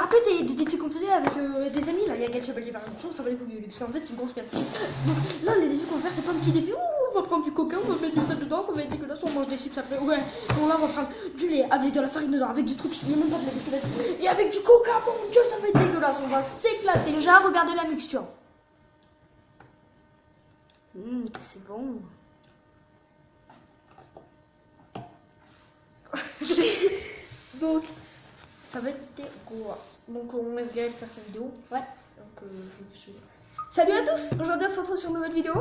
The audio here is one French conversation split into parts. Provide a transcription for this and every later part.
te rappelles des, des défis qu'on faisait avec euh, des amis là Il y a quel chevalier par exemple, ça va les couilles, parce qu'en fait c'est une grosse merde. Là, les défis qu'on va faire, c'est pas un petit défi. Ouh, on va prendre du coca, on va mettre du sel dedans, ça va être dégueulasse, on mange des chips après. Ouais, on va prendre du lait avec de la farine dedans, avec du truc, n'y a même pas de lait, je te laisse. Et avec du coca, mon dieu, ça va être dégueulasse, on va s'éclater. Déjà, regardez la mixture. Hum, c'est bon. Donc, ça va être dégueulasse. Donc, on laisse Gaël faire sa vidéo. Ouais. Donc, euh, je suis. Salut à tous Aujourd'hui, on se retrouve sur une nouvelle vidéo.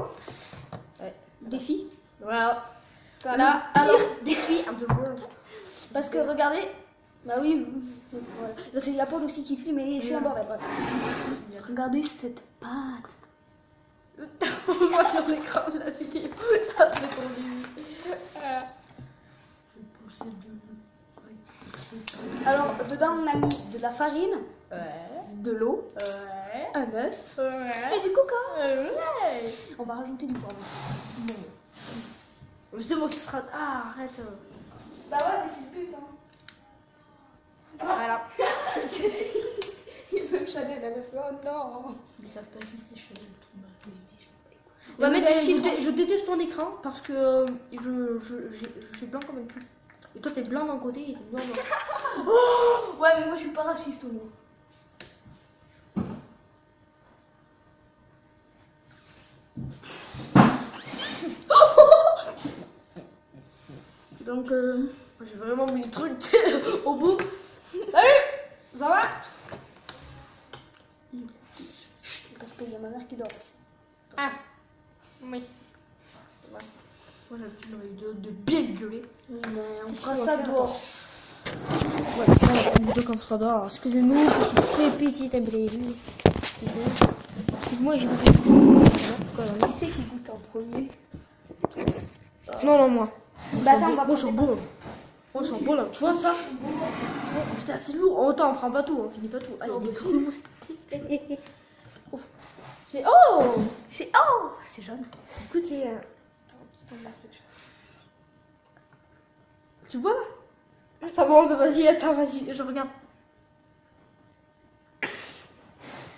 Ouais. Défi. Voilà. Voilà. Alors, défi the world. parce que regardez. Bah oui, voilà. Parce qu'il y a Paul aussi qui filme et c'est un bordel. Regardez cette pâte. On voit sur l'écran dedans, on a mis de la farine, Ouais. de l'eau, Ouais. un œuf et du coca. On va rajouter du poivre. Mais C'est bon, ce sera. Ah, arrête. Bah ouais, mais c'est le but, hein. Voilà. Il veut Chanel, a fait oh non. Ils savent pas si c'est Chanel tout Ouais, mettre mais je, déteste ton écran parce que euh, je, je, je suis blanc comme un cul. Et toi, t'es blanc d'un côté et t'es noir de l'autre. Ouais, mais moi je suis pas raciste au moins. Donc, euh, J'ai vraiment mis le truc au bout. ça va? Parce qu'il y a ma mère qui dort aussi. Ah, oui. Dans les vidéos de bien gueuler. Mais on fera ça dehors. Ouais, on quand on sera dehors. Excusez-nous, je suis très petite, vu. Moi, j'ai Qui c'est qui goûte en premier Non, non, moi. Bah attends, on va moi, je suis prendre bon. Je suis bon là. Tu vois ça? Putain, c'est lourd. Attends, on prend pas tout, on finit pas tout. Ah, il y a des si. gros. C'est. Oh C'est oh C'est jaune. Écoute, c'est. euh, Tu vois là Ça monte, vas-y, attends, vas-y, je regarde.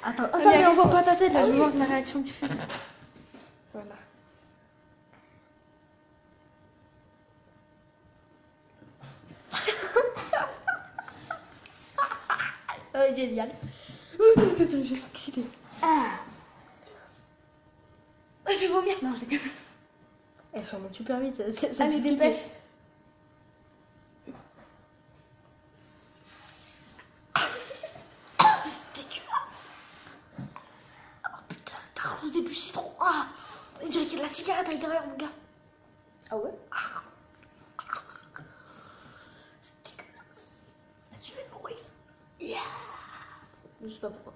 Attends, attends, mais on voit pas ta tête là, je voir la réaction que tu fais. Voilà. Ça va être génial. Attends, attends, je suis excitée. Ah Je vais vomir. Non, je déconne. Elles montent super vite. ça- ça- Allez, dépêche. C'est dégueulasse. Oh putain, t'as rajouté du citron. Ah, il cigarette à l'intérieur, mon gars. Ah ouais? C'est dégueulasse. Je vais mourir. Yeah. Je sais pas pourquoi.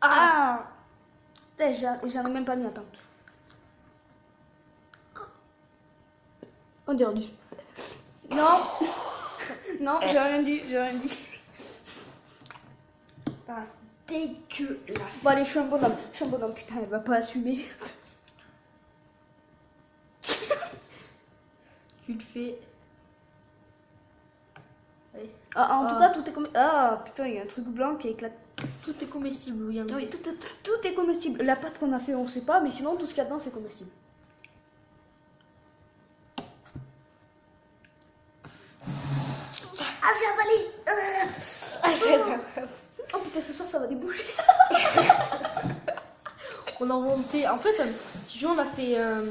Ah Putain, j'en j'en ai même pas mis, attends. On dirait du. Non Non, j'ai rien dit, j'ai rien dit. Ah, Dégueulasse. Bon allez, je suis un bonhomme. Je suis un bonhomme, putain, elle va pas assumer. Tu le fais. Allez. Ah, en tout Ah. cas, tout est comme... Ah, putain, il y a un truc blanc qui éclate. Tout est comestible, oui. en Ah oui, tout, est- tout est comestible. La pâte qu'on a fait, on sait pas, mais sinon, tout ce qu'il y a dedans, c'est comestible. Ah, j'ai avalé. Oh putain, ce soir, ça va déboucher. On a inventé. En fait, euh, jour, on a fait. euh,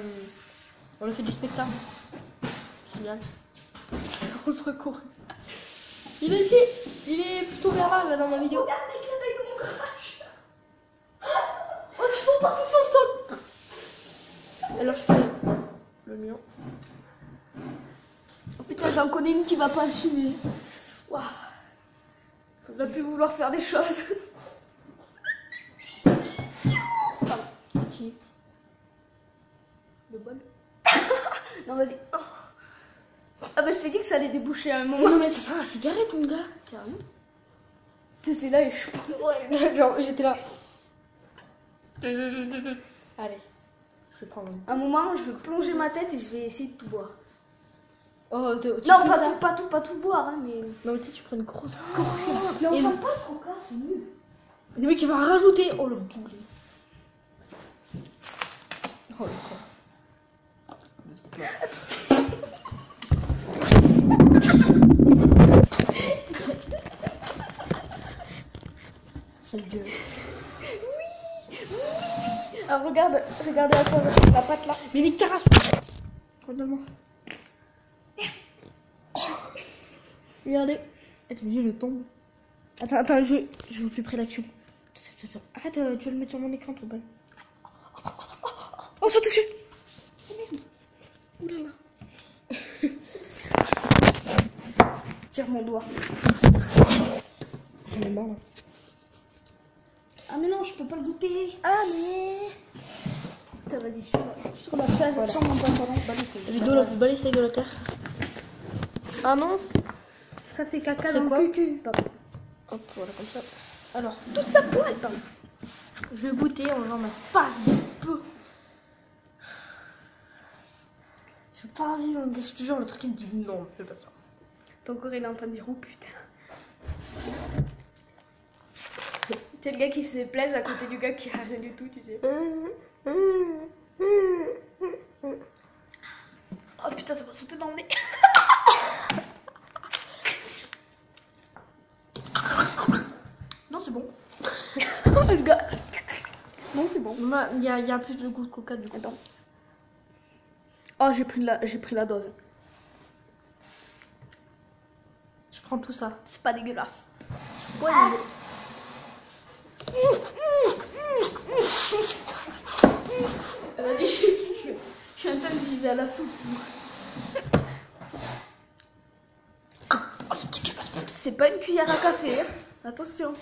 On a fait du spectacle. Génial. on va courir. Il est ici. Il est plutôt vers là, là, dans ma vidéo. Regarde, mec, la taille de mon crash. Oh, ils sont partout sur le. Et là, je fais le mien. Oh putain, j'en connais une qui va pas assumer. Waouh. On va plus vouloir faire des choses. Pardon, c'est qui? Le bol? Non, vas-y. Oh. Ah bah, je t'ai dit que ça allait déboucher à un moment. Non, mais ça sert à la cigarette, mon gars. Sérieux Tu sais, là et je... Ouais, genre, j'étais là. Allez, je vais prendre un moment, je vais plonger ma tête et je vais essayer de tout boire. Oh, tu Non, pas tout, pas tout, pas tout boire, hein, mais. Non, mais tu sais, tu prends une grosse gorgée. Mais on Et- sent pas le coca, c'est nul. Le mec, il va rajouter. Oh, le boulet. Oh, le con. C'est Dieu. Alors regarde, regardez toi, la pâte là. Mais les carafes Regarde-moi. Regardez. Attends, je tombe. Attends, attends, je, je vous fais près l'action. Arrête, euh, tu vas le mettre sur mon écran, ton balle. Oh, ça a touché Oulala. Tire mon doigt. J'en ai marre, là. Ah mais non, je peux pas le goûter. Ah, mais... Vas-y, sur la, sur la chaise, Voilà. sur mon pantalon. Bah, dos la de la terre. Ah non Ça fait caca dans quoi le cul. Hop, voilà, comme ça. Alors, Tout ça pour attends. je vais goûter en faisant ma face de peu. J'ai pas envie, on me laisse toujours le truc qui me dit non, fais pas ça. Ton corps il est en train de dire oh putain. C'est le gars qui se plaise à côté du gars qui a rien du tout, tu sais. Oh putain, ça va sauter dans le nez. Non, c'est bon. le gars. Non, c'est bon. Il y a, il y a plus de goût de coca du coup. Attends. Oh, j'ai pris la, j'ai pris la dose. Je prends tout ça. C'est pas dégueulasse. Ouais, Vas-y, je, suis en train de vivre à la soupe. C'est pas une cuillère à café. hein. Attention.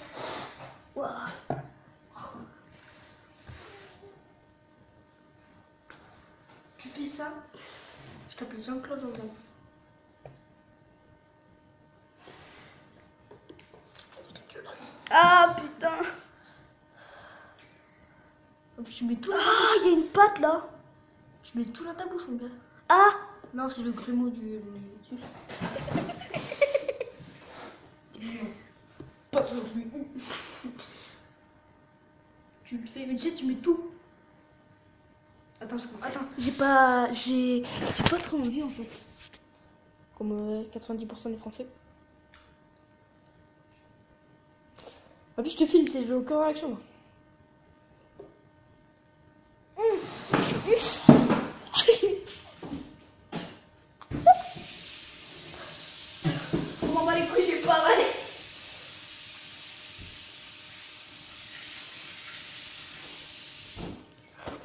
Tu fais ça Je t'appelle Jean-Claude. Ah putain. En plus, tu mets tout dans ta Ah, il y a une pâte là. Tu mets tout dans ta bouche, mon gars. Ah. Non, c'est le grumeau du. du- Pas aujourd'hui. Tu le fais, mais tu sais, tu mets tout. Attends, je... attends. J'ai pas, j'ai, j'ai pas trop envie en fait. Comme euh, 90% des Français. En plus, je te filme, c'est je vais au corps à l'action. moi. On m'en bat les couilles, j'ai pas avalé.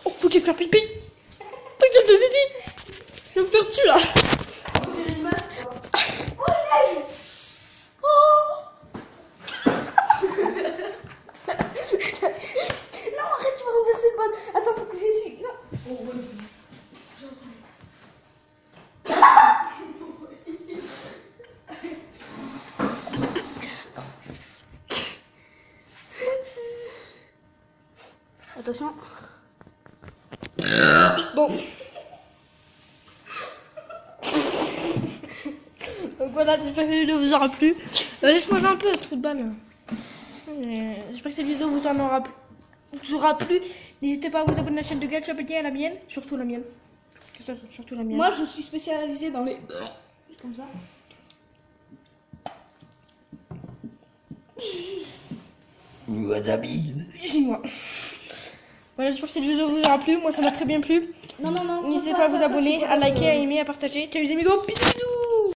Oh, faut que j'aille faire pipi. Faut que j'aille faire pipi. Je vais me faire tuer là. Oh, Bon. Donc voilà, j'espère que cette vidéo vous aura plu. Euh, Laisse-moi un peu, trou de balle. Euh, J'espère que cette vidéo vous en aura plu. Vous aura plu. N'hésitez pas à vous abonner à la chaîne de Gal Chapelier à la mienne. Surtout la mienne. Surtout la mienne. Moi, je suis spécialisée dans les. Comme ça. Wasabi. Chinois. Voilà, j'espère que cette vidéo vous aura plu. Moi, ça m'a très bien plu. Non, non, non. N'hésitez pas à vous abonner, à liker, à aimer, à partager. Ciao les amigos. Bisous.